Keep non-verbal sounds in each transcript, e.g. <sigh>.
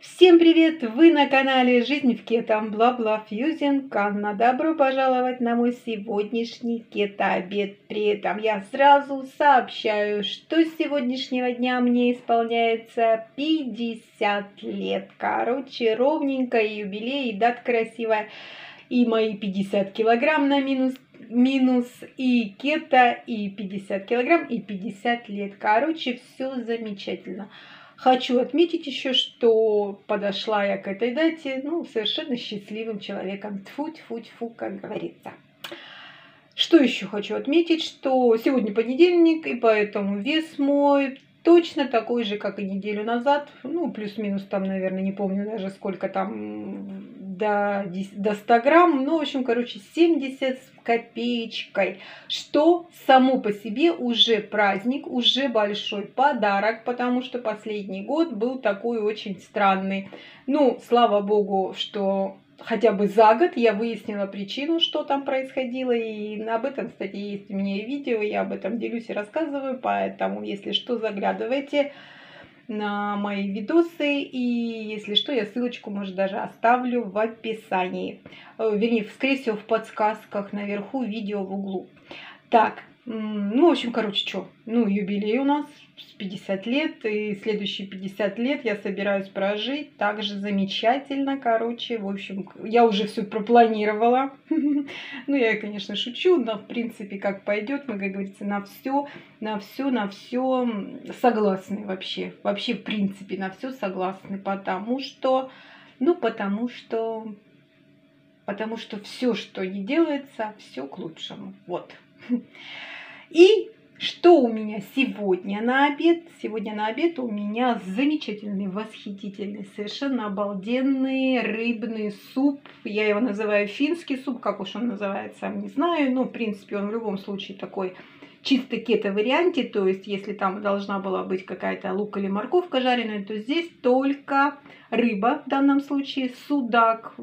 Всем привет! Вы на канале Жизнь в Кето, бла-бла фьюзинг Канна. Добро пожаловать на мой сегодняшний кето-обед. При этом я сразу сообщаю, что с сегодняшнего дня мне исполняется 50 лет. Короче, ровненько, юбилей, и дата красивая. И мои 50 килограмм на минус минус и кето, и 50 килограмм, и 50 лет. Короче, все замечательно. Хочу отметить еще, что подошла я к этой дате, ну, совершенно счастливым человеком. Тьфу-тьфу-тьфу, как говорится. Что еще хочу отметить, что сегодня понедельник, и поэтому вес мой точно такой же, как и неделю назад. Ну, плюс-минус там, наверное, не помню даже сколько там до, до 100 грамм. Ну, в общем, короче, 70 с копеечкой. Что само по себе уже праздник, уже большой подарок, потому что последний год был такой очень странный. Ну, слава богу, что хотя бы за год я выяснила причину, что там происходило. И об этом, кстати, есть у меня видео, я об этом делюсь и рассказываю. Поэтому, если что, заглядывайте на мои видосы. И если что, я ссылочку, может, даже оставлю в описании. Э, вернее, скорее всего, в подсказках наверху видео в углу. Так, ну, в общем, короче, что? Ну, юбилей у нас с 50 лет, и следующие 50 лет я собираюсь прожить также замечательно, короче, в общем, я уже все пропланировала. <laughs> Ну, я, конечно, шучу, но, в принципе, как пойдет, мы, как говорится, на все, на все, на все согласны вообще. Вообще, в принципе, на все согласны, потому что, ну, потому что, потому что все, что не делается, все к лучшему. Вот. И что у меня сегодня на обед? Сегодня на обед у меня замечательный, восхитительный, совершенно обалденный рыбный суп. Я его называю финский суп, как уж он называется, не знаю. Но, в принципе, он в любом случае такой чисто кето-варианте, то есть если там должна была быть какая-то лук или морковка жареная, то здесь только рыба, в данном случае судак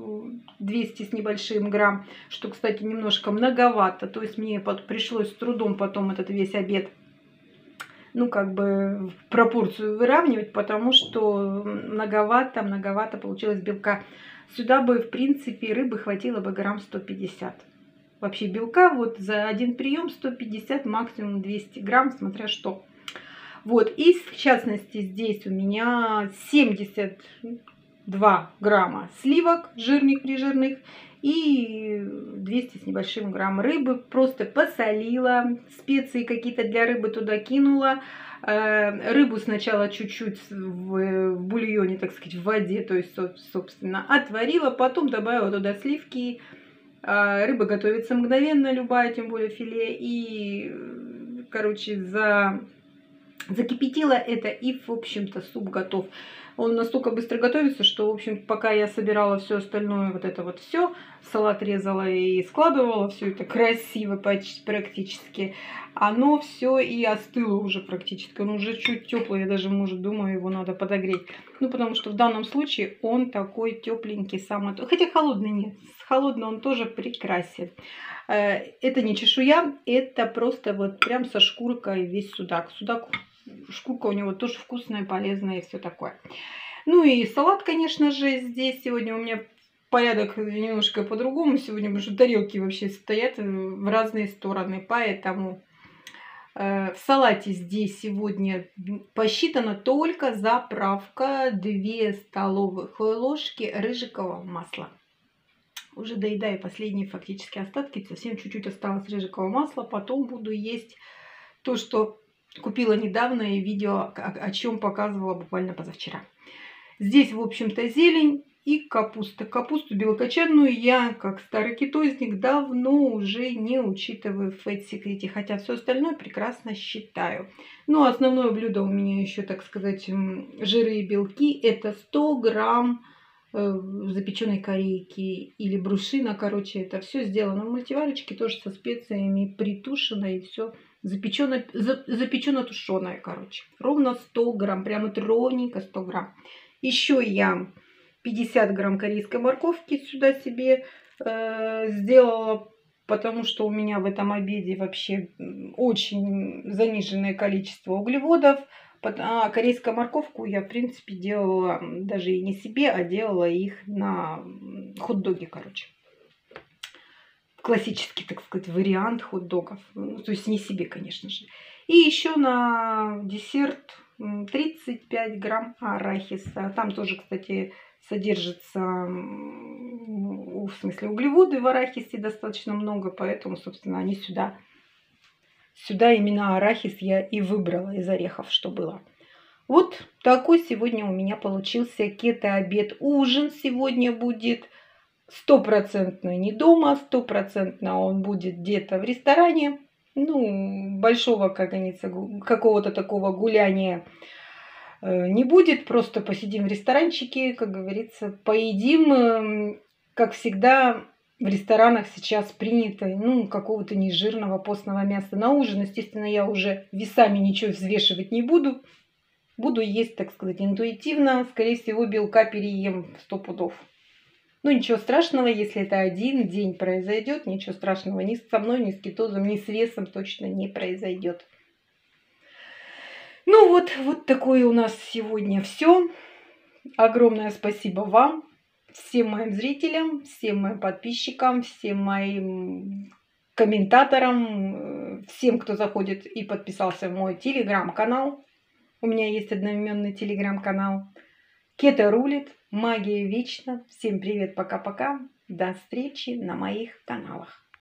200 с небольшим грамм, что, кстати, немножко многовато, то есть мне пришлось с трудом потом этот весь обед ну, как бы в пропорцию выравнивать, потому что многовато, многовато получилось белка. Сюда бы, в принципе, рыбы хватило бы грамм 150 вообще белка. Вот за один прием 150, максимум 200 грамм, смотря что. Вот, и в частности здесь у меня 72 грамма сливок жирных, прижирных и 200 с небольшим грамм рыбы. Просто посолила, специи какие-то для рыбы туда кинула. Э, рыбу сначала чуть-чуть в бульоне, так сказать, в воде, то есть, собственно, отварила, потом добавила туда сливки, рыба готовится мгновенно, любая, тем более филе. И, короче, за... закипятила это и, в общем-то, суп готов. Он настолько быстро готовится, что, в общем, пока я собирала все остальное, вот это вот все, салат резала и складывала, все это красиво почти, практически, оно все и остыло уже практически. Он уже чуть теплый, я даже, может, думаю, его надо подогреть. Ну, потому что в данном случае он такой тепленький сам. Хотя холодный нет, холодный он тоже прекрасен. Э, это не чешуя, это просто вот прям со шкуркой весь судак. Судак, шкурка у него тоже вкусная, полезная и все такое. Ну и салат, конечно же, здесь сегодня у меня порядок немножко по-другому. Сегодня, что тарелки вообще стоят в разные стороны, поэтому э, в салате здесь сегодня посчитана только заправка 2 столовых ложки рыжикового масла уже доедаю последние фактически остатки. Совсем чуть-чуть осталось рыжикового масла. Потом буду есть то, что купила недавно и видео, о, чем показывала буквально позавчера. Здесь, в общем-то, зелень и капуста. Капусту белокочанную я, как старый китозник, давно уже не учитываю в фэт-секрете, хотя все остальное прекрасно считаю. Ну, основное блюдо у меня еще, так сказать, жиры и белки. Это 100 грамм Э, запеченной корейки или брушина, короче, это все сделано в мультиварочке, тоже со специями, притушено и все запечено, запечено тушеное, короче. Ровно 100 грамм, прямо вот ровненько 100 грамм. Еще я 50 грамм корейской морковки сюда себе э, сделала, потому что у меня в этом обеде вообще очень заниженное количество углеводов. А корейскую морковку я, в принципе, делала даже и не себе, а делала их на хот-доге, короче. Классический, так сказать, вариант хот-догов. Ну, то есть не себе, конечно же. И еще на десерт 35 грамм арахиса. Там тоже, кстати, содержится, в смысле, углеводы в арахисе достаточно много, поэтому, собственно, они сюда Сюда именно арахис я и выбрала из орехов, что было. Вот такой сегодня у меня получился кето-обед. Ужин сегодня будет стопроцентно не дома, стопроцентно он будет где-то в ресторане. Ну, большого, как говорится, какого-то такого гуляния э, не будет. Просто посидим в ресторанчике, как говорится, поедим. Эм, как всегда, в ресторанах сейчас принято, ну, какого-то нежирного постного мяса на ужин. Естественно, я уже весами ничего взвешивать не буду. Буду есть, так сказать, интуитивно. Скорее всего, белка переем сто пудов. Ну, ничего страшного, если это один день произойдет. Ничего страшного ни со мной, ни с кетозом, ни с весом точно не произойдет. Ну вот, вот такое у нас сегодня все. Огромное спасибо вам всем моим зрителям, всем моим подписчикам, всем моим комментаторам, э, всем, кто заходит и подписался в мой телеграм-канал. У меня есть одноименный телеграм-канал. Кета рулит, магия вечна. Всем привет, пока-пока. До встречи на моих каналах.